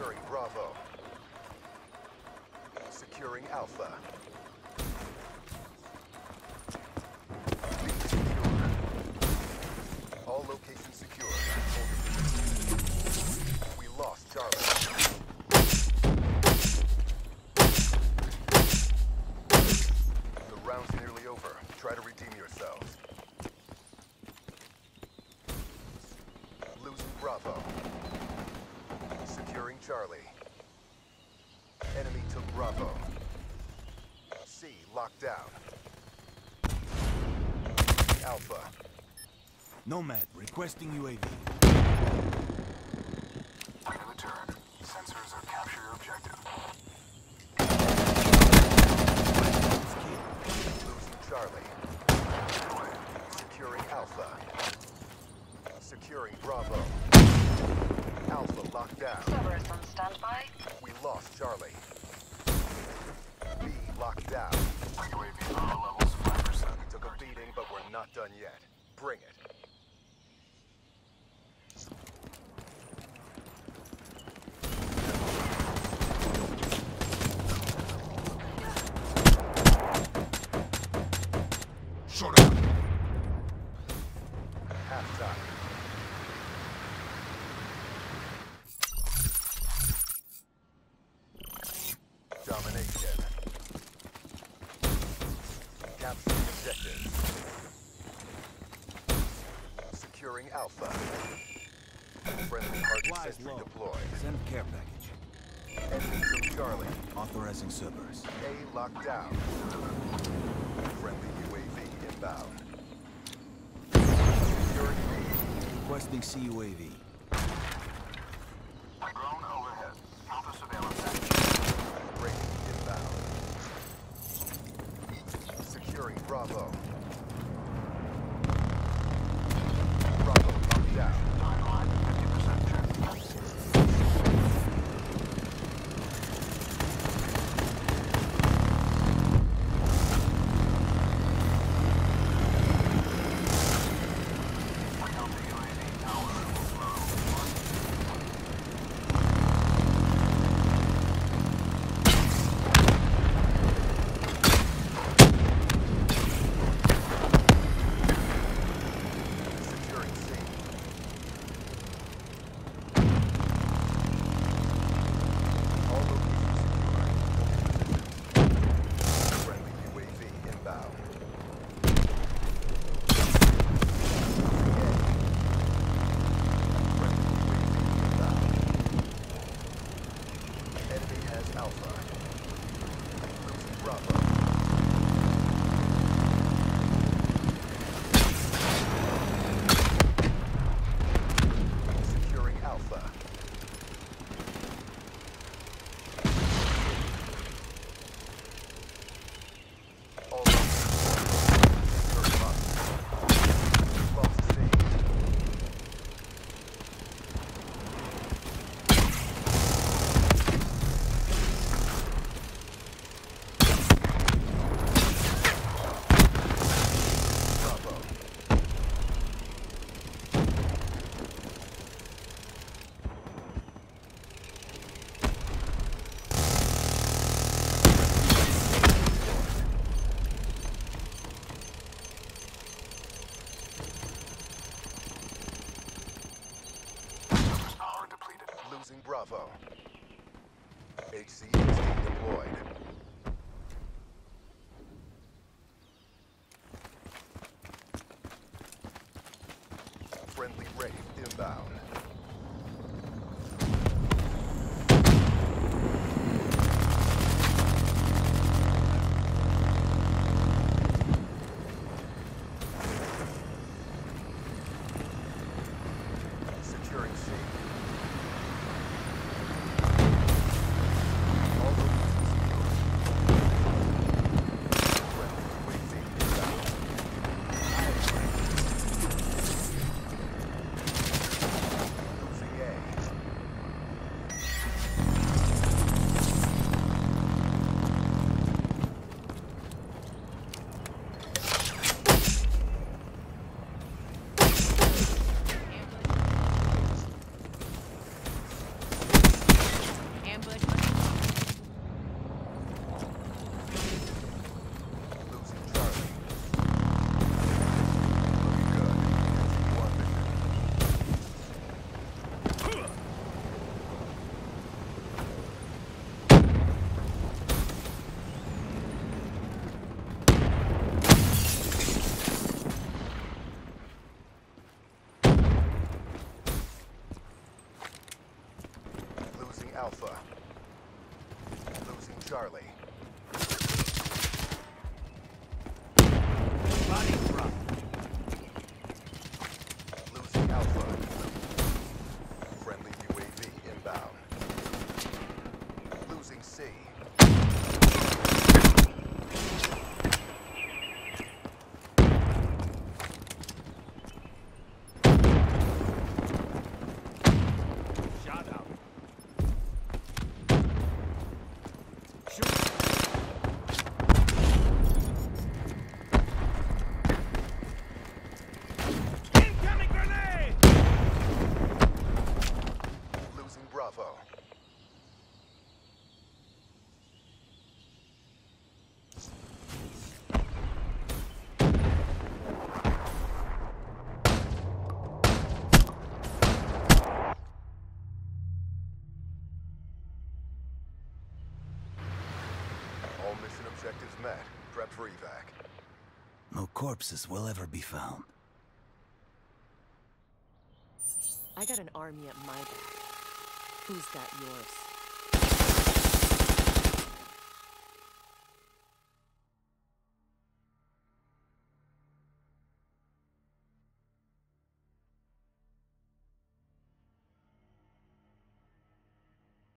Securing Bravo. Securing Alpha. All locations secure. We lost Charlie. The round's nearly over. Try to redeem yourselves. Losing Bravo. Charlie. Enemy took Bravo. C locked down. Alpha. Nomad, requesting UAV. Sensors are capture your objective. Losing Charlie. Securing Alpha. Securing Bravo. Alpha locked down. Cerberus on standby. We lost Charlie. B locked down. UAV power levels 5%. Took a beating, but we're not done yet. Bring it. Shut up! Capturing objectives. Securing Alpha. Friendly hard sentry deployed. Send care package. Enemy took Charlie. Authorizing Cerberus. A locked down. Friendly UAV inbound. Securing B. Requesting CUAV. Bravo locked down. Timeline 50% check. Counter UAV power levels low. Securing C. All locations secure. Friendly UAV inbound. Friendly UAV inbound. Enemy has Alpha. Losing Bravo. Securing Alpha. All Securing Bravo. Lost C. Bravo. Surface power depleted. Losing Bravo. HC is deployed. Alpha. Losing Charlie. Objectives met. Prep for evac. No corpses will ever be found. I got an army at my back. Who's got yours?